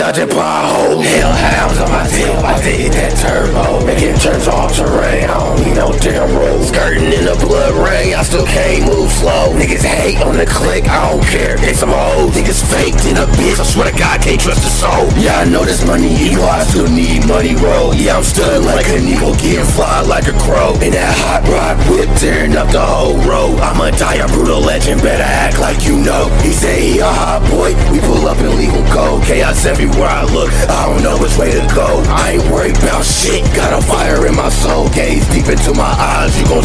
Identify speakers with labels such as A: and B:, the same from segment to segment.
A: dodging potholes. Hellhounds on my tail, I did that turbo. Making turns off terrain, I don't need no damn road. Skirting in the blood rain, I still can't move slow. Niggas hate on the click, I don't care. They some hoes, niggas faked in a bitch. I swear to God, can't trust a soul. Yeah, I know this money evil, I still need money roll. Yeah, I'm stunned like an eagle, getting fly like a crow. In that hot rod tearing up the whole road. I'ma die brutal legend, better act like you know. He say he a hot boy, we pull up leave him cold. Chaos everywhere I look, I don't know which way to go. I ain't worried about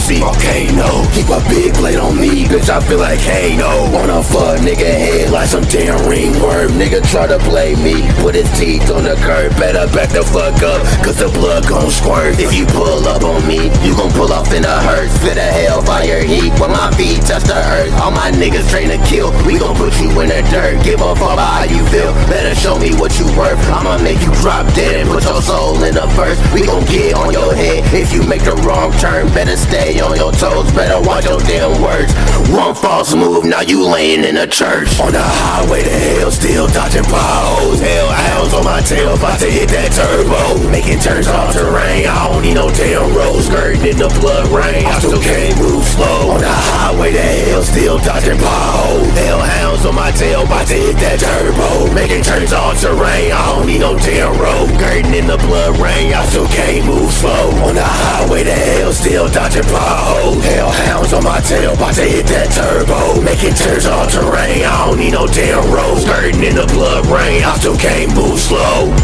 A: see volcano. Keep a big blade on me, bitch, I feel like hey no. Wanna fuck nigga head like some damn ringworm. Nigga try to play me, put his teeth on the curb. Better back the fuck up, cause the blood gon' squirt. If you pull up on me, you gon' pull off in a hearse. Feel the hellfire heat when my feet touch the earth. All my niggas train to kill, we gon' put you in the dirt. Give a fuck about how you feel, better show me what worth. I'ma make you drop dead and put your soul in the verse. We gon' get on your head if you make the wrong turn. Better stay on your toes, better watch your damn words. One false move, now you laying in a church. On the highway to hell, still dodging potholes. Hellhounds on my tail, about to hit that turbo. Making turns off terrain, I don't need no damn road. Skirting in the blood rain, I still can't tail, to hit that turbo. Making turns off terrain, I don't need no damn road. Skirting in the blood rain, I still can't move slow. On the highway to hell, still dodging potholes. Hellhounds on my tail, about to hit that turbo. Making turns off terrain, I don't need no damn road. Skirting in the blood rain, I still can't move slow.